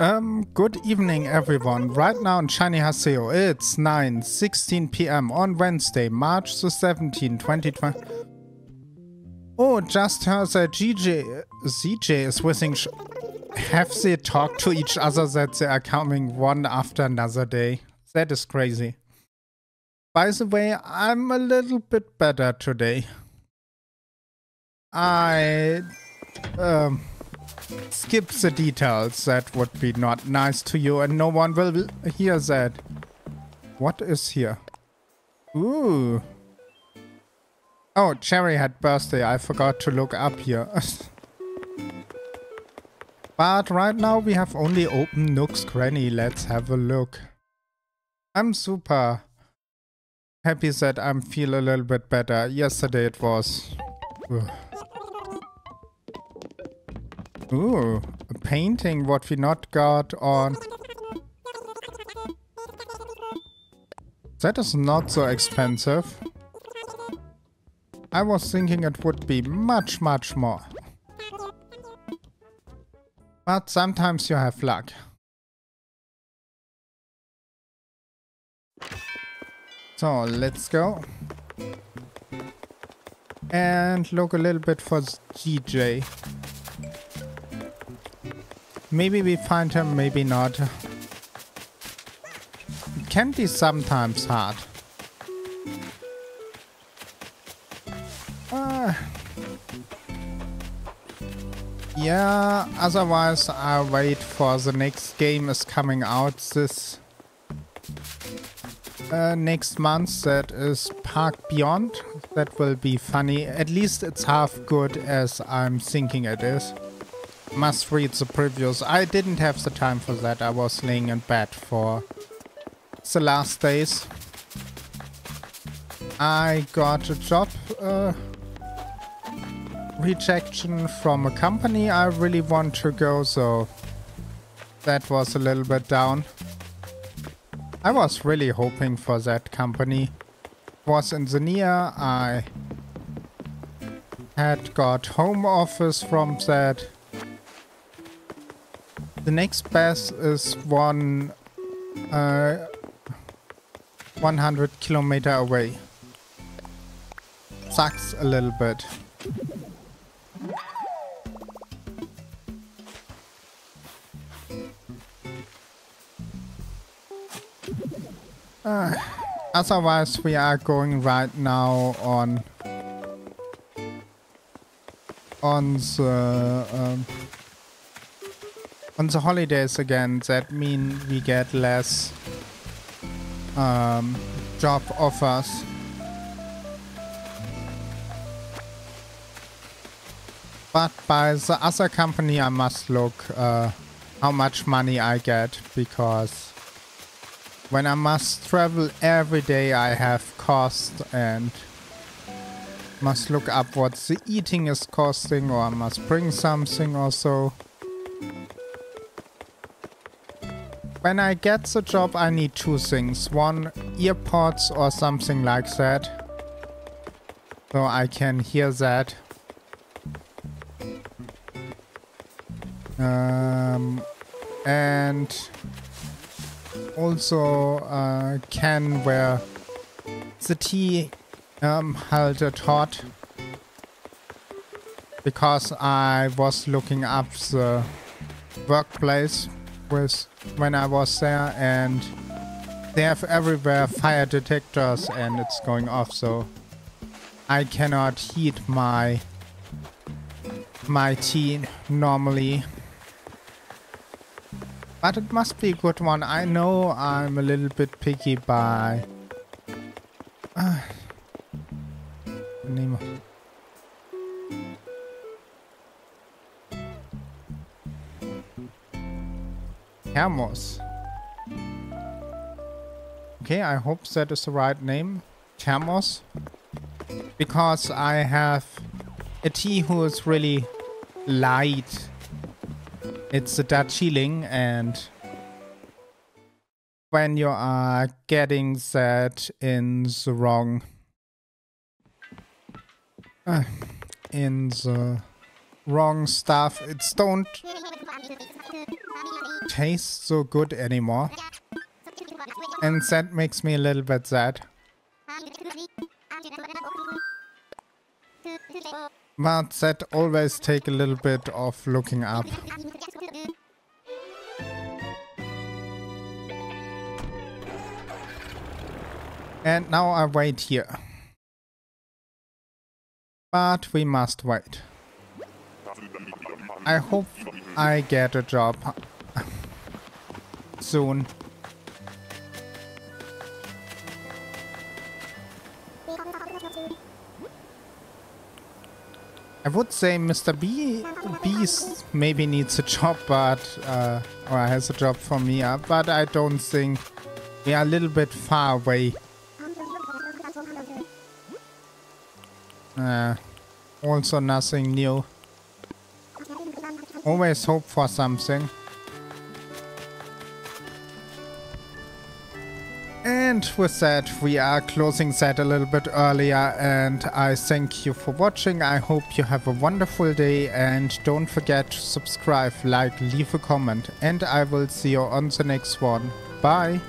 Um, good evening everyone. Right now in Shiny Haseo, it's 9.16 p.m. on Wednesday, March the 17th, 2020. Oh, just heard that GJ, ZJ is wishing... Have they talked to each other that they are coming one after another day? That is crazy. By the way, I'm a little bit better today. I... Um skip the details. That would be not nice to you and no one will hear that. What is here? Ooh. Oh, Cherry had birthday. I forgot to look up here. but right now we have only open Nook's Cranny. Let's have a look. I'm super happy that I'm feel a little bit better. Yesterday it was... Ugh. Ooh, a painting what we not got on. That is not so expensive. I was thinking it would be much, much more. But sometimes you have luck. So, let's go. And look a little bit for GJ. Maybe we find him, maybe not. It can be sometimes hard. Uh, yeah, otherwise I'll wait for the next game is coming out this uh, next month. That is Park Beyond. That will be funny. At least it's half good as I'm thinking it is must read the previews. I didn't have the time for that. I was laying in bed for the last days. I got a job uh, rejection from a company I really want to go, so that was a little bit down. I was really hoping for that company. Was in the near. I had got home office from that. The next pass is one uh, 100 kilometer away. Sucks a little bit. Uh, otherwise, we are going right now on on the um, on the holidays again, that mean we get less um, job offers. But by the other company, I must look uh, how much money I get because when I must travel every day, I have cost and must look up what the eating is costing or I must bring something or so. When I get the job, I need two things. One, earpods or something like that. So I can hear that. Um, and also uh, can where the tea um, held it hot because I was looking up the workplace with when I was there and they have everywhere fire detectors and it's going off so I cannot heat my my tea normally. But it must be a good one. I know I'm a little bit picky by uh, Thermos. Okay, I hope that is the right name. Thermos. Because I have a tea who is really light. It's a Darjeeling and when you are getting that in the wrong uh, in the wrong stuff it's don't taste so good anymore. And that makes me a little bit sad. But that always take a little bit of looking up. And now I wait here. But we must wait. I hope I get a job soon. I would say Mr. B Beast maybe needs a job, but uh, or has a job for me, uh, but I don't think we are a little bit far away. Uh, also nothing new. Always hope for something. And with that, we are closing that a little bit earlier and I thank you for watching. I hope you have a wonderful day and don't forget to subscribe, like, leave a comment and I will see you on the next one. Bye!